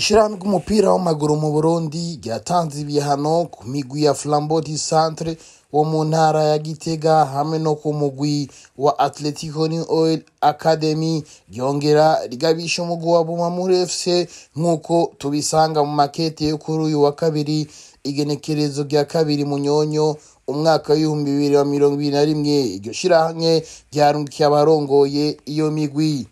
ishirahamwe ry'umupira w'amaguru mu burundi ryatanze ibihano ku migwi ya flambeau du centre wo mu ntara ya gitega hamwe no ku mugwi wa atletico new oil academy. Ryongera rigabisha umugwi wa bumamuru fc nk'uko tubisanga mu makete yo kuri uyu wa kabiri igenekerezo rya kabiri munyonyo umwaka w'ibihumbi bibiri na mirongo ibiri na rimwe. Iryo shirahamwe ryarungikiye abarongoye iyo migwi.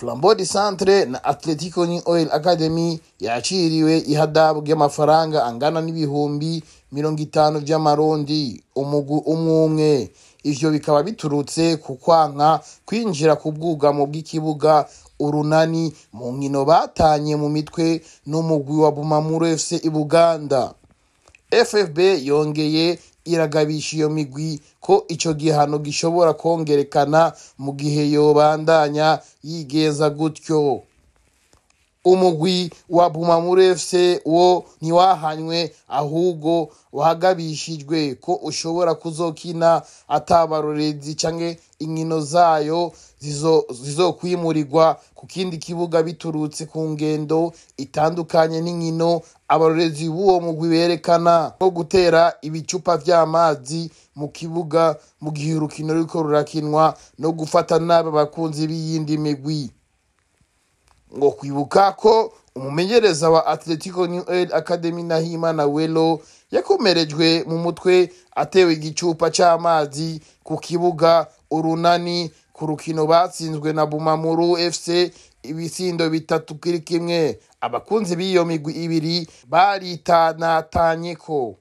Flambeau du centre na atletico new oil academy yaciriwe ihadabu ry'amafaranga angana n'ibihumbi mirongo itanu vy'amarundi umugwi umwe ivyo bikaba biturutse ku kwanka kwinjira ku bwugamo bw'ikibuga urunani mu nkino batanye mu mitwe n'umugwi wa bumamuru fc i buganda. Ffb yongeye iragabisha iyo migwi ko ico gihano gishobora kongerekana mu gihe yobandanya yigeza gutyo. Umugwi wa bumamuru fc wo ntiwahanywe ahubwo wahagabishijwe ko ushobora kuzokina atabarorezi canke inkino zayo zizokwimurirwa ku kindi kibuga biturutse ku ngendo itandukanye n'inkino abarorezi b'uwo mugwi berekana. Nko gutera ibicupa vy'amazi mu kibuga mu gihe urukino ruriko rurakinwa no gufata nabi abakunzi b'iyindi migwi. Ngo kwibuka ko umumenyereza wa atletico new aid academy nahimana welo yakomerejwe mu mutwe atewe igicupa c'amazi ku kibuga urunani. Ku rukino batsinzwe na bumamuru fc ibisindo bitatu kuri kimwe. Abakunzi b'iyo migwi ibiri baritanatanyeko